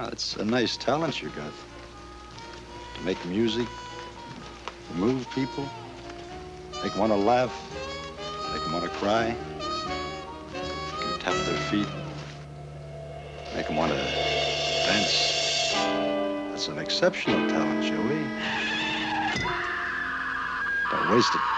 Oh, it's a nice talent you got. To make music, to move people. Make them want to laugh. Make them want to cry. Make them tap their feet. Make them want to dance. That's an exceptional talent, Joey. Don't waste it.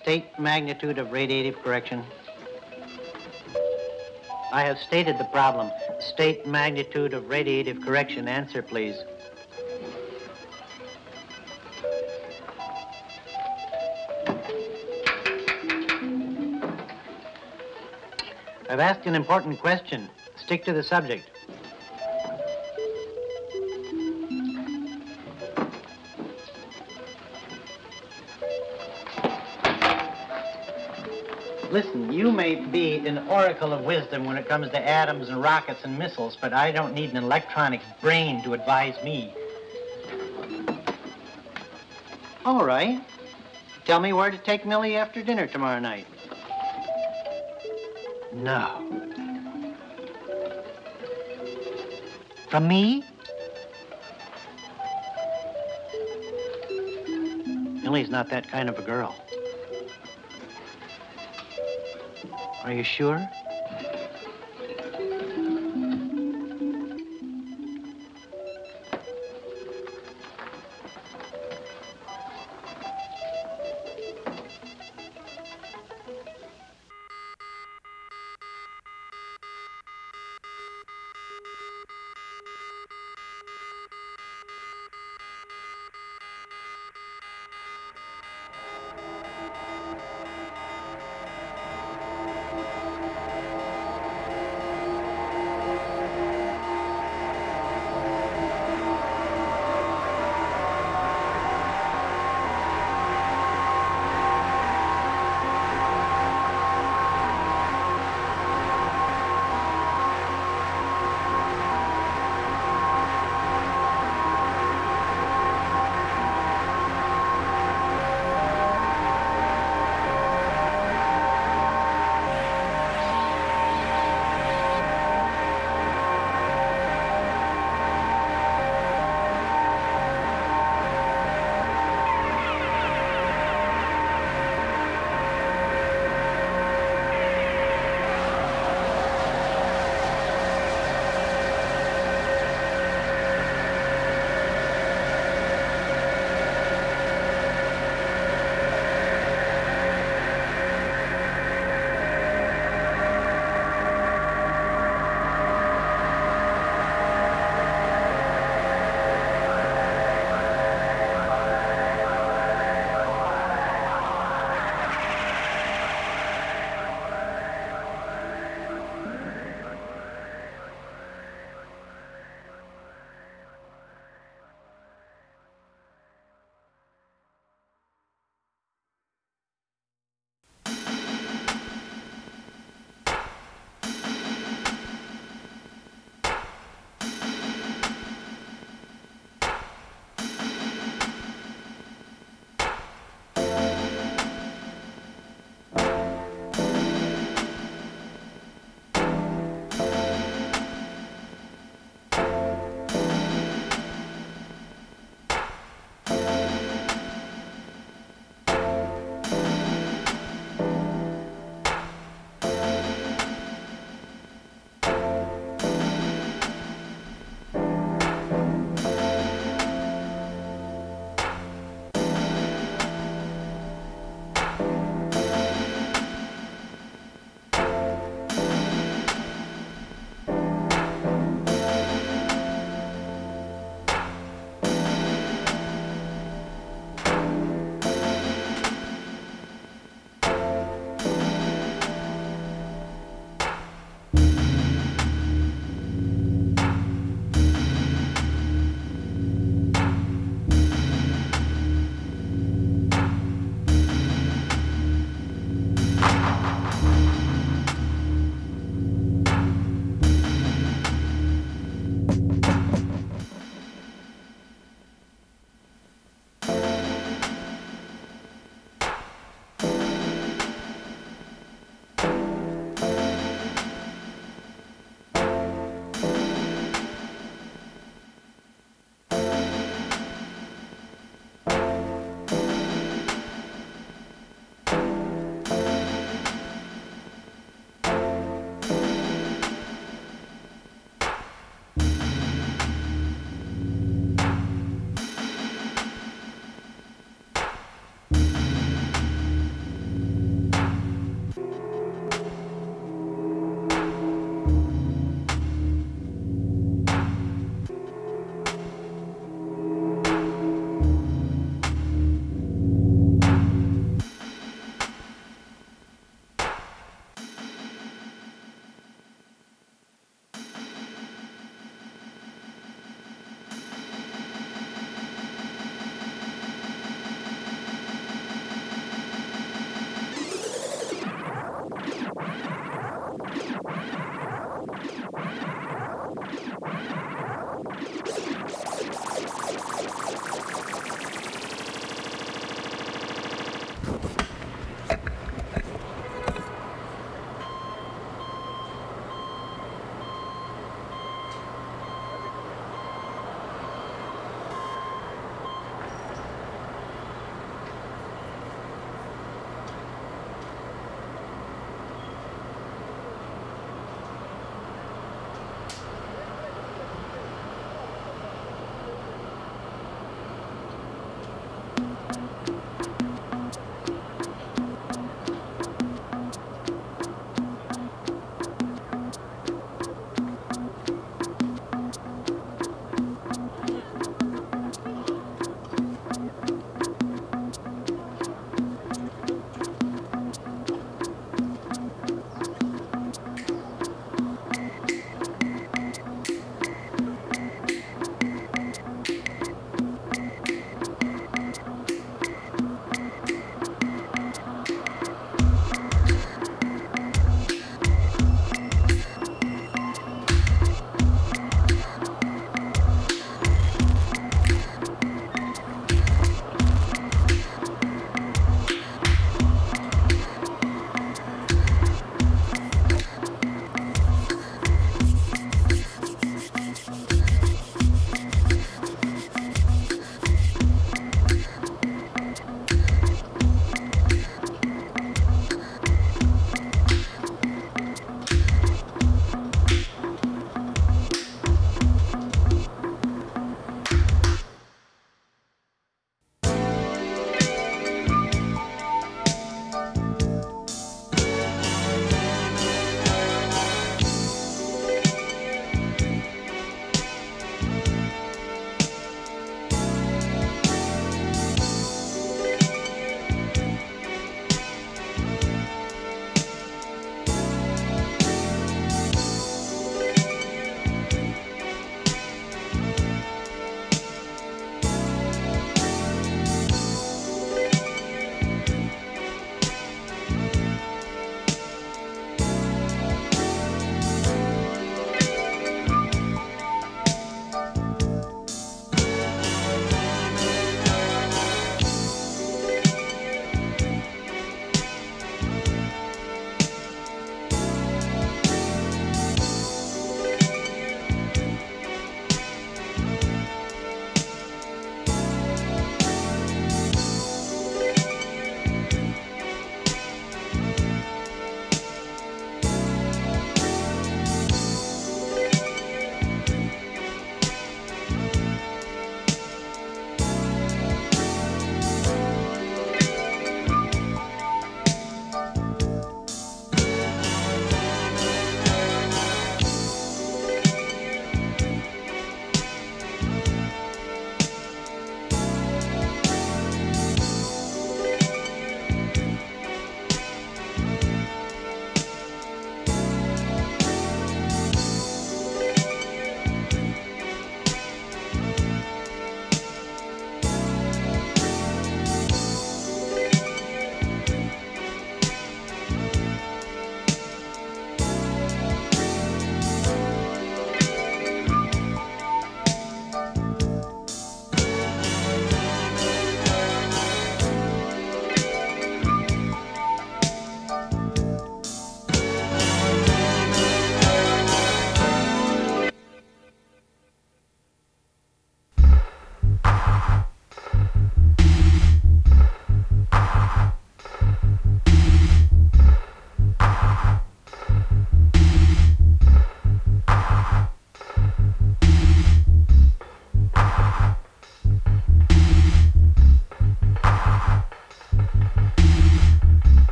State magnitude of radiative correction. I have stated the problem. State magnitude of radiative correction. Answer, please. I've asked an important question. Stick to the subject. Listen, you may be an oracle of wisdom when it comes to atoms and rockets and missiles, but I don't need an electronic brain to advise me. All right. Tell me where to take Millie after dinner tomorrow night. No. From me? Millie's not that kind of a girl. Are you sure?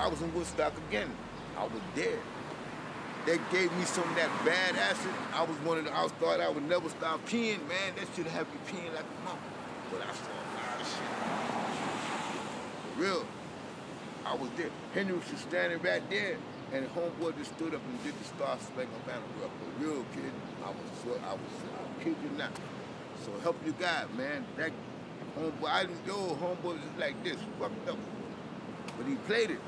I was in Woodstock again. I was there. They gave me some of that bad acid. I was one of the, I was thought I would never stop peeing, man. That should have me peeing like a monk. But I saw a lot of shit. For real. I was there. Hendrix was standing right there, and the homeboy just stood up and did the Star Spangled Banner up. For real, kid. I was, I was, I kid you not. So help you God, man. That homeboy, I didn't go, homeboy was just like this, fucked up. But he played it.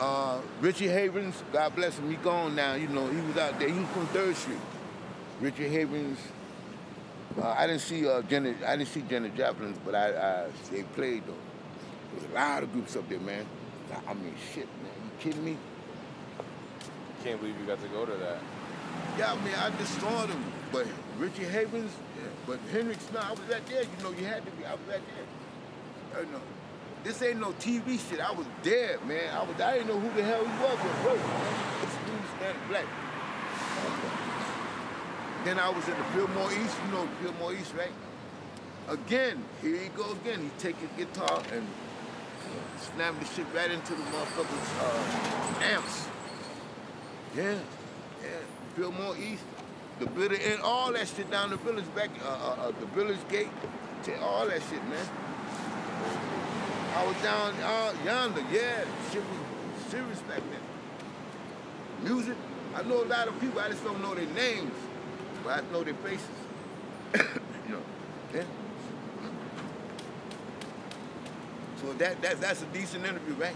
Uh, Richie Havens, God bless him, he gone now. You know, he was out there. He was from Third Street. Richie Havens. Uh, I didn't see uh, Janet. I didn't see Janet Joplin's, but I, I they played though. There was a lot of groups up there, man. I mean, shit, man. You kidding me? I Can't believe you got to go to that. Yeah, I mean, I just saw them. But Richie Havens, yeah. But Hendrix, no, I was right there. You know, you had to be. I was right there. I know. This ain't no TV shit. I was dead, man. I was. I didn't know who the hell he was first. Man. This dude standing black. Then I was in the Fillmore East. You know Fillmore East, right? Again, here he go again. He take his guitar and snap the shit right into the motherfuckers' uh, amps. Yeah, yeah. Fillmore East, the building, and all that shit down the village back, uh, uh, uh, the village gate, all that shit, man. I was down uh, yonder, yeah. Shit was serious back then. Music, I know a lot of people, I just don't know their names, but I know their faces. you know, yeah. So that, that that's a decent interview, right?